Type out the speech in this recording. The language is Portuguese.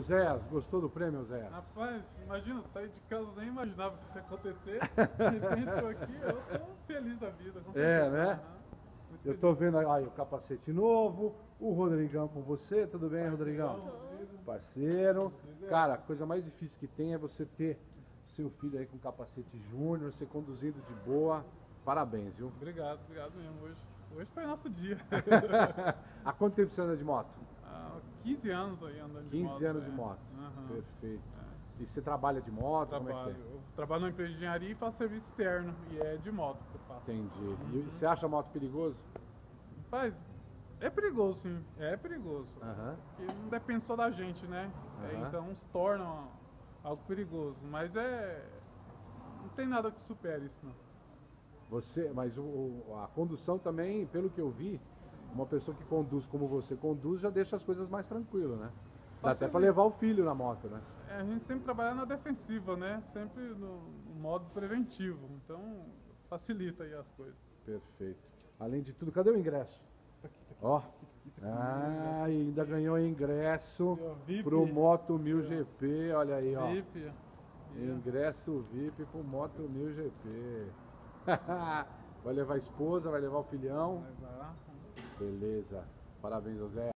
Zé, gostou do prêmio, Zé? Rapaz, imagina, sair de casa nem imaginava que isso ia acontecer. Tô aqui, eu tô feliz da vida. Com É, né? Muito Eu tô vendo aí o capacete novo, o Rodrigão com você, tudo bem, Rodrigão? Parceiro. Cara, a coisa mais difícil que tem é você ter seu filho aí com capacete júnior, você conduzindo de boa. Parabéns, viu? Obrigado, obrigado mesmo. Hoje, hoje foi nosso dia. Há quanto tempo você anda de moto? Há 15 anos aí andando de 15 moto. anos né? de moto. Aham. Perfeito. E você trabalha de moto? Como é Trabalho. que é? Eu trabalho numa empresa de engenharia e faço serviço externo. E é de moto que eu faço. Entendi. E você acha a moto perigoso? Rapaz, é perigoso sim. É perigoso. Aham. Porque não depende só da gente, né? É, Aham. então se torna algo perigoso. Mas é. Não tem nada que supere isso, não. Você, mas o- a condução também, pelo que eu vi, uma pessoa que conduz como você conduz já deixa as coisas mais tranquilas, né? Dá até pra levar o filho na moto, né? É, a gente sempre trabalha na defensiva, né? Sempre no, no modo preventivo. Então facilita aí as coisas. Perfeito. Além de tudo, cadê o ingresso? Ó. Ah, ainda ganhou ingresso VIP. pro Moto 1000 GP, olha aí, ó. VIP. Ingresso VIP pro Moto 1000 GP. vai levar a esposa, vai levar o filhão. Vai lá. Beleza. Parabéns, José.